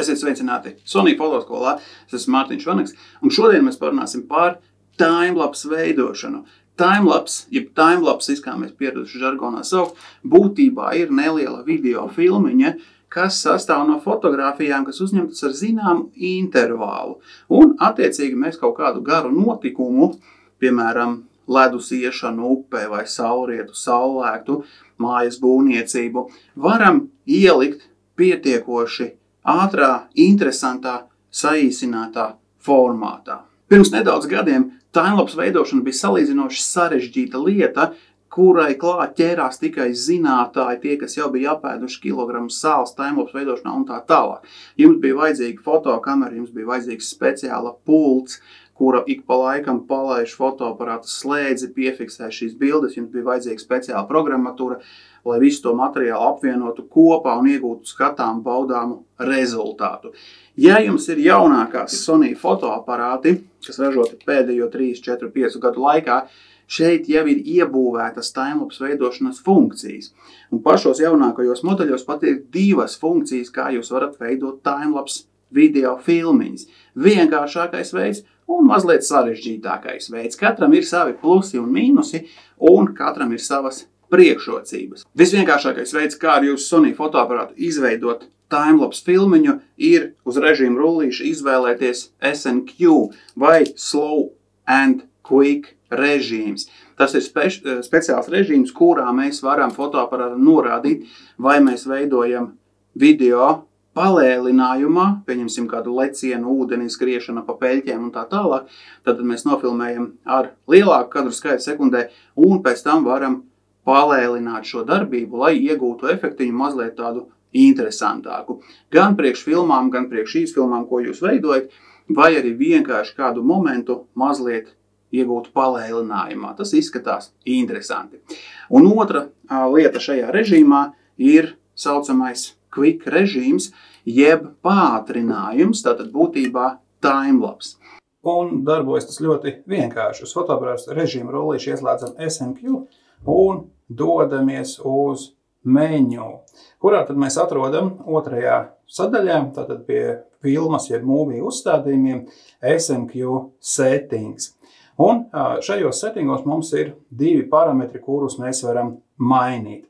Esiet sveicināti Sonija fotoskolā. Es esmu Mārtiņš Vanaks, un šodien mēs parunāsim par timelapse veidošanu. Timelapse, jeb timelapse, kā mēs pieraduši žargonā saukt, būtībā ir neliela video filmiņa, kas sastāv no fotografijām, kas uzņemtas ar zināmu intervālu. Un, attiecīgi, mēs kaut kādu garu notikumu, piemēram, ledus iešanu upē vai saulrietu, saulēktu, mājas būvniecību, varam ielikt pietiekoši ātrā, interesantā, saīsinātā formātā. Pirms nedaudz gadiem timelapse veidošana bija salīdzinoši sarežģīta lieta, kurai klāt ķērās tikai zinātāji, tie, kas jau bija apēduši kilogramu sāls timelapse veidošanā un tā tālāk. Jums bija vajadzīga fotokamera, jums bija vajadzīgs speciāla pults, kura ik pa laikam palaiž fotoaparāta slēdzi, piefiksē šīs bildes, jums bija vajadzīga speciāla programmatūra, lai visu to materiālu apvienotu kopā un iegūtu skatām baudāmu rezultātu. Ja jums ir jaunākās Sony fotoaparāti, kas ražoti pēdējo 3, 4, 5 gadu laikā, šeit jau ir iebūvētas timelapse veidošanas funkcijas. Un pašos jaunākajos modeļos pat ir divas funkcijas, kā jūs varat veidot timelapse video filmiņas. Vienkāršākais veids un mazliet sarežģītākais veids. Katram ir savi plusi un mīnusi, un katram ir savas priekšrocības. Visvienkāršākais veids, kā ar jūsu Sony fotoaparātu izveidot timelapse filmiņu, ir uz režīmu rullīša izvēlēties SNQ vai Slow and Quick režīms. Tas ir spe speciāls režīms, kurā mēs varam fotoaparātu norādīt, vai mēs veidojam video palēlinājumā, pieņemsim kādu lecienu, ūdeni, skriešana pa peļķiem un tā tālāk, tad mēs nofilmējam ar lielāku kadru skaitu sekundē un pēc tam varam palēlināt šo darbību, lai iegūtu efektiņu mazliet tādu interesantāku. Gan priekš filmām, gan priekš šīs filmām, ko jūs veidojat, vai arī vienkārši kādu momentu mazliet iegūtu palēlinājumā. Tas izskatās interesanti. Un otra lieta šajā režīmā ir saucamais quick režīms, jeb pātrinājums, tātad būtībā timelapse. Un darbojas tas ļoti vienkārši. Uz fotoaparātu režīmu rullīšu ieslēdzam SNQ un dodamies uz menu, kurā tad mēs atrodam otrajā sadaļā, tātad pie filmas, jeb mūviju uzstādījumiem, SNQ settings. Un šajos settingos mums ir divi parametri, kurus mēs varam mainīt.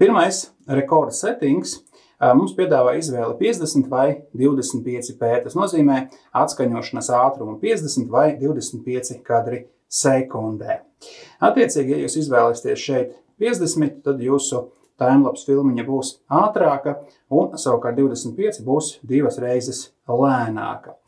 Pirmais, rekorda settings, mums piedāvā izvēle 50 vai 25p. Tas nozīmē atskaņošanas ātrumu 50 vai 25 kadri sekundē. Attiecīgi, ja jūs izvēlēsieties šeit 50, tad jūsu timelapse filmiņa būs ātrāka un savukārt 25 būs divas reizes lēnāka.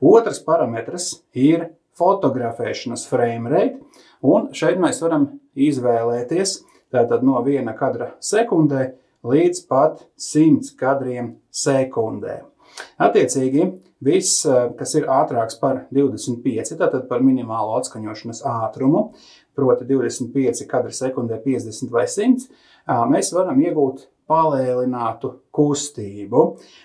Otrs parametrs ir fotografēšanas frame rate, un šeit mēs varam izvēlēties tātad no viena kadra sekundē līdz pat 100 kadriem sekundē. Attiecīgi, viss, eh, kas ir ātrāks par 25, tātad par minimālo atskaņošanas ātrumu, proti 25 kadri sekundē 50 vai 100, mēs varam iegūt palēlinātu kustību.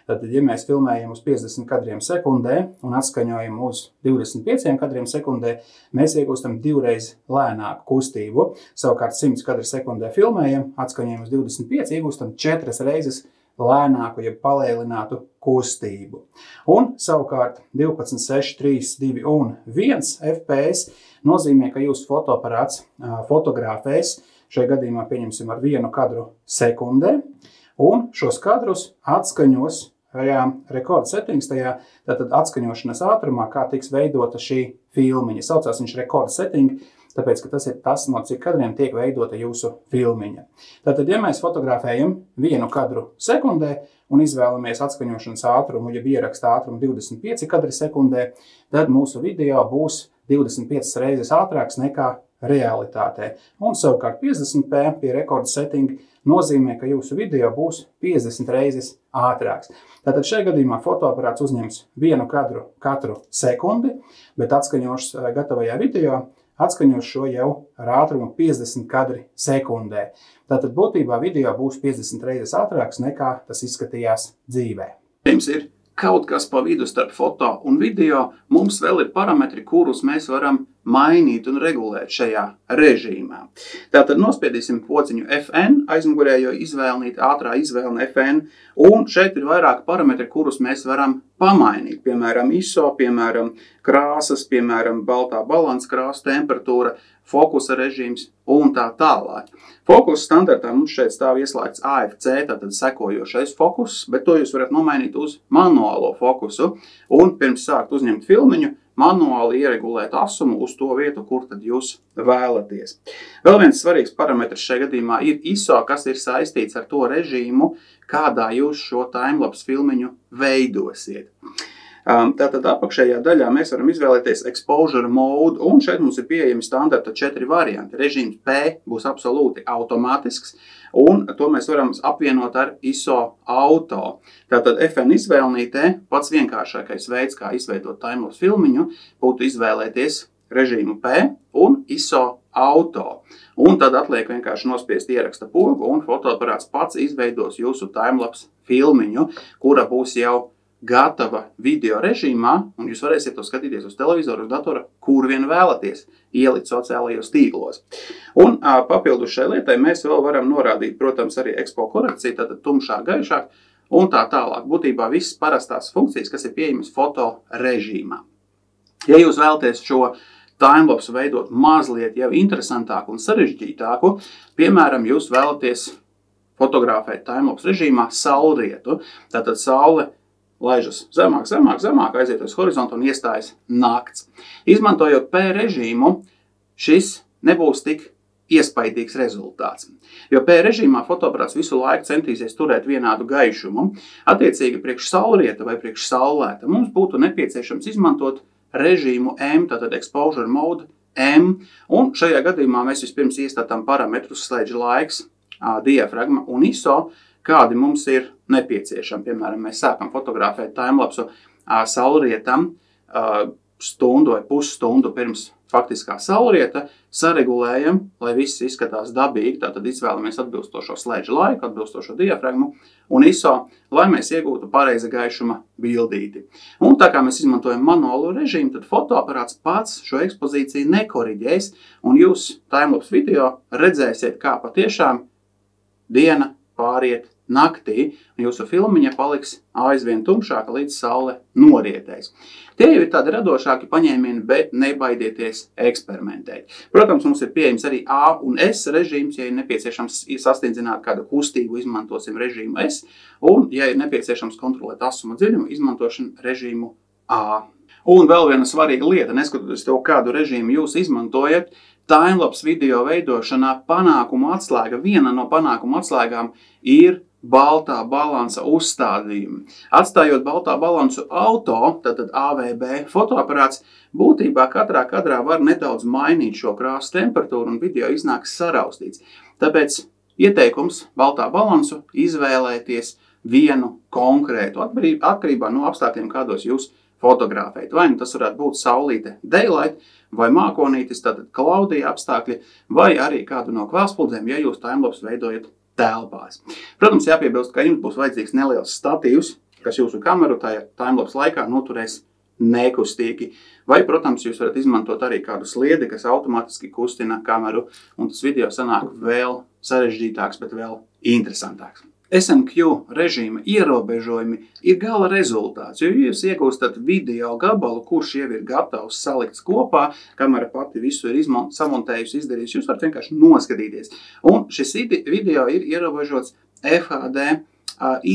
Tātad, ja mēs filmējam uz 50 kadriem sekundē un atskaņojam uz 25 kadriem sekundē, mēs iegūstam divreiz lēnāku kustību. Savukārt 100 kadri sekundē filmējam, atskaņojam uz 25, iegūstam četras reizes lēnāku, jeb palēlinātu kustību. Un savukārt 12, 6, 3, 2 un 1 FPS nozīmē, ka jūsu fotoaparāts fotografēs Šajā gadījumā pieņemsim ar vienu kadru sekundē, un šos kadrus atskaņos tajā rekorda settings, tajā tātad atskaņošanas ātrumā, kā tiks veidota šī filmiņa. Saucās viņš rekorda setting, tāpēc, ka tas ir tas, no cik kadriem tiek veidota jūsu filmiņa. Tātad, ja mēs fotografējam vienu kadru sekundē un izvēlamies atskaņošanas ātrumu, ja ieraksta ātrumu 25 kadri sekundē, tad mūsu video būs 25 reizes ātrāks nekā realitātē. Un savukārt 50p pie rekorda settinga nozīmē, ka jūsu video būs 50 reizes ātrāks. Tātad šajā gadījumā fotoaparāts uzņems vienu kadru katru sekundi, bet atskaņošs eh, gatavajā video atskaņos šo jau ar ātrumu 50 kadri sekundē. Tātad būtībā video būs 50 reizes ātrāks nekā tas izskatījās dzīvē. Jums ir kaut kas pa vidu starp foto un video, mums vēl ir parametri, kurus mēs varam mainīt un regulēt šajā režīmā. Tātad nospiedīsim pociņu FN, aizmugurējo izvēlnīt, ātrā izvēle FN, un šeit ir vairāki parametri, kurus mēs varam pamainīt. Piemēram, ISO, piemēram, krāsas, piemēram, baltā balanss krāsa, temperatūra, fokusa režīms un tā tālāk. Fokusa standartā mums šeit stāv ieslēgts AFC, tātad sekojošais fokus, bet to jūs varat nomainīt uz manuālo fokusu un pirms sākt uzņemt filmiņu, manuāli ieregulēt asumu uz to vietu, kur tad jūs vēlaties. Vēl viens svarīgs parametrs šajā gadījumā ir ISO, kas ir saistīts ar to režīmu, kādā jūs šo timelapse filmiņu veidosiet. Tātad apakšējā daļā mēs varam izvēlēties exposure mode, un šeit mums ir pieejami standarta četri varianti. Režīms P būs absolūti automātisks, un to mēs varam apvienot ar ISO auto. Tātad FN izvēlnītē pats vienkāršākais veids, kā izveidot timelapse filmiņu, būtu izvēlēties režīmu P un ISO auto. Un tad atliek vienkārši nospiest ieraksta pogu, un fotoaparāts pats izveidos jūsu timelapse filmiņu, kura būs jau gatava video režīmā, un jūs varēsiet to skatīties uz televizora, uz datora, kur vien vēlaties, ielikt sociālajos tīklos. Un papildus šai lietai mēs vēl varam norādīt, protams, arī ekspo korekciju, tātad tumšāk, gaišāk, un tā tālāk. Būtībā visas parastās funkcijas, kas ir pieejamas foto režīmā. Ja jūs vēlaties šo timelapse veidot mazliet jau interesantāku un sarežģītāku, piemēram, jūs vēlaties fotografēt timelapse režīmā saulrietu, tātad saule laižas zemāk, zemāk, zemāk, aiziet uz horizontu un iestājas nakts. Izmantojot P režīmu, šis nebūs tik iespaidīgs rezultāts. Jo P režīmā fotoaparāts visu laiku centīsies turēt vienādu gaišumu. Attiecīgi, priekš saulrieta vai priekš saulēta mums būtu nepieciešams izmantot režīmu M, tātad exposure mode M, un šajā gadījumā mēs vispirms iestatām parametrus slēdža laiks, diafragma un ISO, kādi mums ir nepieciešami. Piemēram, mēs sākam fotografēt timelapsu saulrietam stundu vai pusstundu pirms faktiskā saulrieta, saregulējam, lai viss izskatās dabīgi, tātad izvēlamies atbilstošo slēdžu laiku, atbilstošo diafragmu un ISO, lai mēs iegūtu pareiza gaišuma bildīti. Un tā kā mēs izmantojam manuālo režīmu, tad fotoaparāts pats šo ekspozīciju nekoriģēs, un jūs timelapse video redzēsiet, kā patiešām diena pāriet naktī, un jūsu filmiņa paliks aizvien tumšāka līdz saule norietēs. Tie jau ir tādi radošāki paņēmieni, bet nebaidieties eksperimentēt. Protams, mums ir pieejams arī A un S režīms, ja ir nepieciešams sastindzināt kādu kustību, izmantosim režīmu S, un, ja ir nepieciešams kontrolēt asuma dziļumu, izmantošanu režīmu A. Un vēl viena svarīga lieta, neskatoties to, kādu režīmu jūs izmantojat, timelapse video veidošanā panākumu atslēga, viena no panākumu atslēgām ir baltā balansa uzstādījumi. Atstājot baltā balansu auto, tātad AVB fotoaparāts, būtībā katrā kadrā var nedaudz mainīt šo krāsu temperatūru un video iznāks saraustīts. Tāpēc ieteikums baltā balansu izvēlēties vienu konkrētu atkarībā no apstākļiem, kādos jūs fotografējat. Vai nu tas varētu būt saulīte daylight vai mākonītis, tātad klaudija apstākļi, vai arī kādu no kvēlspuldzēm, ja jūs timelapse veidojat telpās. Protams, jāpiebilst, ka jums būs vajadzīgs neliels statīvs, kas jūsu kameru tajā timelapse laikā noturēs nekustīgi. Vai, protams, jūs varat izmantot arī kādu sliedi, kas automātiski kustina kameru, un tas video sanāk vēl sarežģītāks, bet vēl interesantāks. SMQ režīma ierobežojumi ir gala rezultāts. Jo jūs iegūstat video gabalu, kurš jau ir gatavs salikts kopā, kamera pati visu ir samontējusi, izdarījusi. Jūs varat vienkārši noskatīties. Un šis video ir ierobežots FHD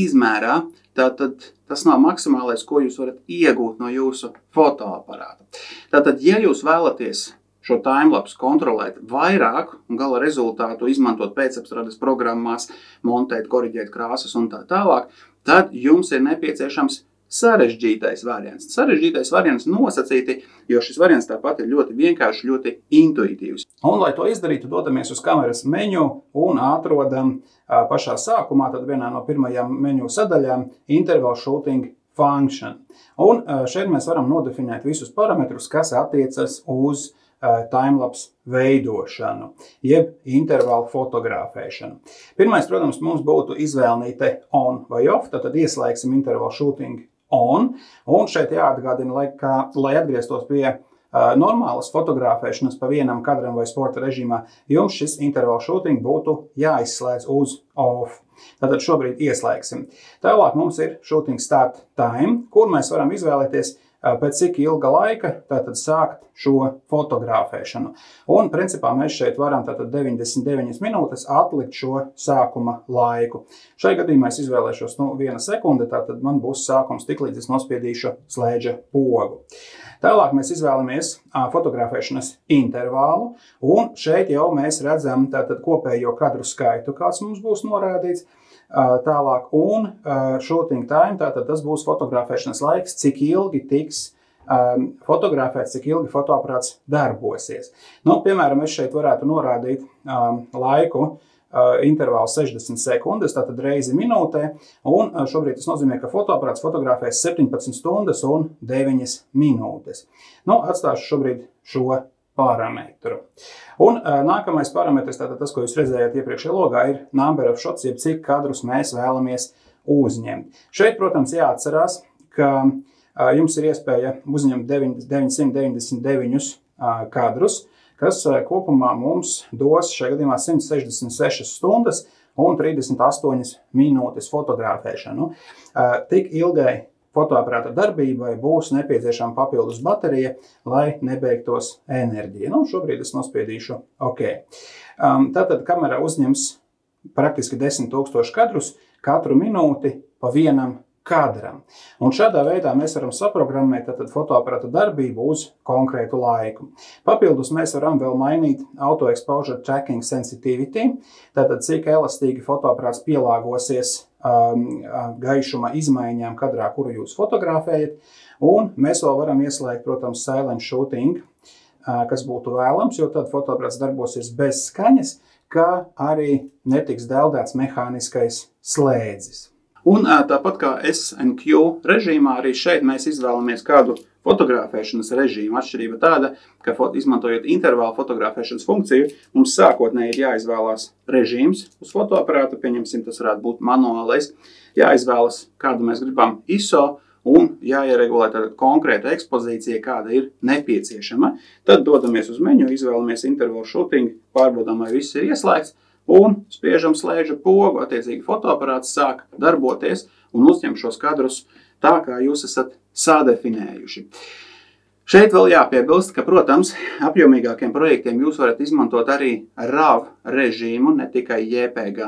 izmērā. Tātad tas nav maksimālais, ko jūs varat iegūt no jūsu fotoaparāta. Tātad, ja jūs vēlaties šo timelapse kontrolēt vairāk un gala rezultātu izmantot pēcapstrādes programmās, montēt, koriģēt krāsas un tā tālāk, tad jums ir nepieciešams sarežģītais variants. Sarežģītais variants nosacīti, jo šis variants tāpat ir ļoti vienkāršs, ļoti intuitīvs. Un, lai to izdarītu, dodamies uz kameras menu un atrodam pašā sākumā, tad vienā no pirmajām menu sadaļām interval shooting function. Un šeit mēs varam nodefinēt visus parametrus, kas attiecas uz timelapse veidošanu, jeb intervālu fotografēšanu. Pirmais, protams, mums būtu izvēlnīte on vai off, tad ieslēgsim intervālu shooting on, un šeit jāatgādina, lai, kā, lai atgrieztos pie normālas fotografēšanas pa vienam kadram vai sporta režīmā, jums šis intervāla shooting būtu jāizslēdz uz off. Tātad šobrīd ieslēgsim. Tālāk mums ir shooting start time, kur mēs varam izvēlēties pēc cik ilga laika tātad sākt šo fotografēšanu. Un principā mēs šeit varam tātad 99 minūtes atlikt šo sākuma laiku. Šai gadījumā es izvēlēšos nu, viena sekunde, tātad man būs sākums tik līdz es nospiedīšu slēdža pogu. Tālāk mēs izvēlamies fotografēšanas intervālu, un šeit jau mēs redzam tātad kopējo kadru skaitu, kāds mums būs norādīts. Tālāk, un shooting time, tātad tas būs fotografēšanas laiks, cik ilgi tiks um, fotografēts, cik ilgi fotoaparāts darbosies. Nu, piemēram, es šeit varētu norādīt um, laiku, uh, intervāls 60 sekundes, tātad reizi minūtē, un šobrīd tas nozīmē, ka fotoaparāts fotografēs 17 stundas un 9 minūtes. Nu, atstāšu šobrīd šo parametru. Un uh, nākamais parametrs, tātad tas, ko jūs redzējāt iepriekšējā logā, ir number of shots, jeb cik kadrus mēs vēlamies uzņemt. Šeit, protams, jāatcerās, ka uh, jums ir iespēja uzņemt 999 uh, kadrus, kas uh, kopumā mums dos šajā gadījumā 166 stundas un 38 minūtes fotografēšanu. Tik ilgai fotoaparāta darbībai būs nepieciešama papildus baterija, lai nebeigtos enerģija. Nu, šobrīd es nospiedīšu OK. Um, tātad kamera uzņems praktiski 10 000 kadrus katru minūti pa vienam kadram. Un šādā veidā mēs varam saprogrammēt fotoaparāta darbību uz konkrētu laiku. Papildus mēs varam vēl mainīt auto exposure tracking sensitivity, tātad cik elastīgi fotoaparāts pielāgosies um, gaišuma izmaiņām kadrā, kuru jūs fotografējat. Un mēs vēl varam ieslēgt, protams, silent shooting, uh, kas būtu vēlams, jo tad fotoaparāts darbosies bez skaņas, kā arī netiks deldēts mehāniskais slēdzis. Un tāpat kā SNQ režīmā, arī šeit mēs izvēlamies kādu fotografēšanas režīmu. Atšķirība tāda, ka izmantojot intervālu fotografēšanas funkciju, mums sākotnēji ir jāizvēlās režīms uz fotoaparāta, pieņemsim, tas varētu būt manuālais, jāizvēlas, kādu mēs gribam ISO, un jāieregulē tāda konkrēta ekspozīcija, kāda ir nepieciešama. Tad dodamies uz menu, izvēlamies intervālu shooting, pārbaudām, vai viss ir ieslēgts, un spiežam slēdža pogu, attiecīgi fotoaparāts sāk darboties un uzņem šos kadrus tā, kā jūs esat sadefinējuši. Šeit vēl jāpiebilst, ka, protams, apjomīgākiem projektiem jūs varat izmantot arī RAV režīmu, ne tikai JPG,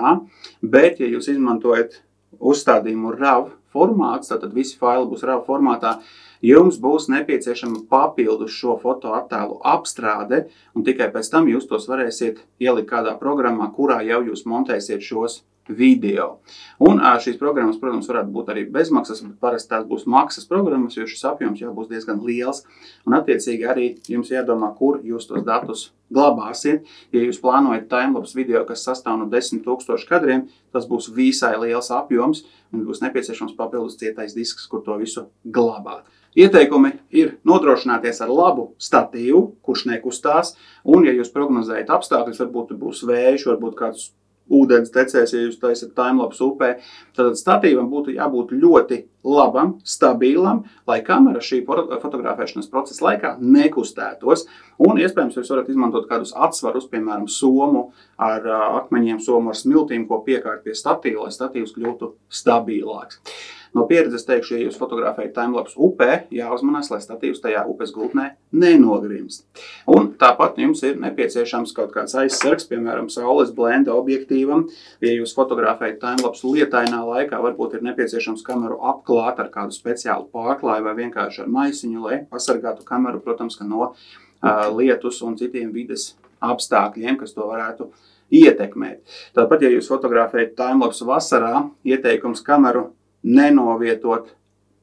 bet, ja jūs izmantojat uzstādījumu RAV formāts, tad visi faili būs RAV formātā, jums būs nepieciešama papildus šo fotoattēlu apstrāde, un tikai pēc tam jūs tos varēsiet ielikt kādā programmā, kurā jau jūs montēsiet šos video. Un šīs programmas, protams, varētu būt arī bezmaksas, bet parasti tās būs maksas programmas, jo šis apjoms jau būs diezgan liels. Un, attiecīgi, arī jums jādomā, kur jūs tos datus glabāsiet. Ja jūs plānojat timelapse video, kas sastāv no 10,000 kadriem, tas būs visai liels apjoms un būs nepieciešams papildus cietais disks, kur to visu glabāt. Ieteikumi ir nodrošināties ar labu statīvu, kurš nekustās, un, ja jūs prognozējat apstākļus, varbūt būs vējš, varbūt kāds ūdens tecēs, ja jūs taisat timelapse upē, tad statīvam būtu jābūt ļoti labam, stabilam, lai kamera šī fotografēšanas procesa laikā nekustētos. Un, iespējams, jūs varat izmantot kādus atsvarus, piemēram, somu ar akmeņiem, somu ar smiltīm, ko piekārt pie statīva, lai statīvs kļūtu stabilāks. No pieredzes teikšu, ja jūs fotografējat timelapse upē, jāuzmanās, lai statīvs tajā upes gultnē nenogrimst. Un tāpat jums ir nepieciešams kaut kāds aizsargs, piemēram, saules blenda objektīvam. Ja jūs fotografējat timelapse lietainā laikā, varbūt ir nepieciešams kameru apklāt ar kādu speciālu pārklāju vai vienkārši ar maisiņu, lai pasargātu kameru, protams, no uh, lietus un citiem vides apstākļiem, kas to varētu ietekmēt. Tāpat, ja jūs fotografējat timelapse vasarā, ieteikums kameru nenovietot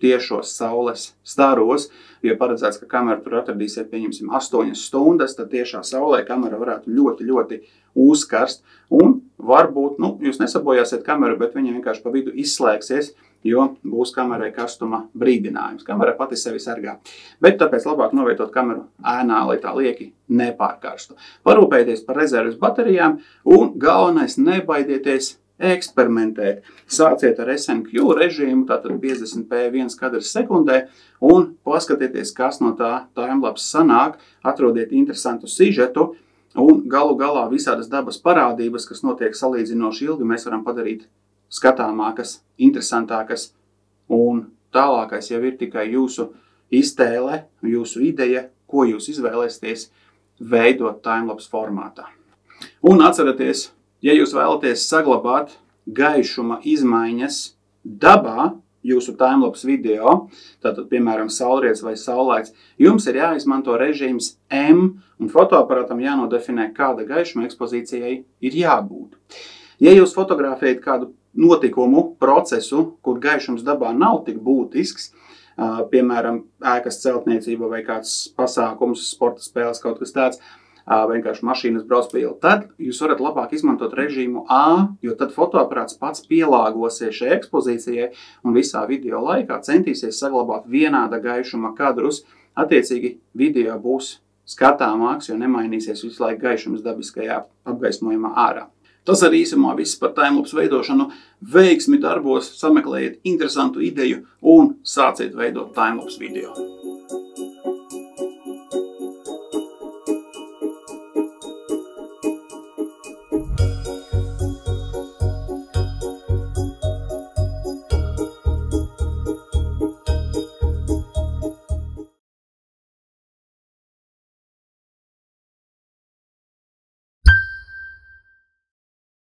tiešos saules staros. Ja paredzēts, ka kamera tur atradīsiet, pieņemsim, 8 stundas, tad tiešā saulē kamera varētu ļoti, ļoti uzkarst. Un varbūt nu, jūs nesabojāsiet kameru, bet viņa vienkārši pa vidu izslēgsies, jo būs kamerai karstuma brīdinājums. Kamera pati sevi sargā. Bet tāpēc labāk novietot kameru ēnā, lai tā lieki nepārkarstu. Parūpējieties par rezerves baterijām un galvenais nebaidieties eksperimentēt. Sāciet ar SNQ režīmu, tātad 50p1 kadrs sekundē, un paskatieties, kas no tā timelapse sanāk, atrodiet interesantu sižetu, un galu galā visādas dabas parādības, kas notiek salīdzinoši ilgi, mēs varam padarīt skatāmākas, interesantākas, un tālākais jau ir tikai jūsu iztēle, jūsu ideja, ko jūs izvēlēsieties veidot timelapse formātā. Un atcerieties, ja jūs vēlaties saglabāt gaišuma izmaiņas dabā, jūsu timelapse video, tātad, piemēram, saulrietis vai saulēks, jums ir jāizmanto režīms M, un fotoaparātam jānodefinē, kāda gaišuma ekspozīcijai ir jābūt. Ja jūs fotografējat kādu notikumu, procesu, kur gaišums dabā nav tik būtisks, piemēram, ēkas celtniecība vai kāds pasākums, sporta spēles, kaut kas tāds, vienkārši mašīnas brauc pa ielu, tad jūs varat labāk izmantot režīmu A, jo tad fotoaparāts pats pielāgosies šai ekspozīcijai un visā video laikā centīsies saglabāt vienāda gaišuma kadrus. Attiecīgi video būs skatāmāks, jo nemainīsies visu laiku gaišums dabiskajā apgaismojumā ārā. Tas arī īsumā viss par timelapse veidošanu. Veiksmi darbos, sameklējiet interesantu ideju un sāciet veidot timelapse video.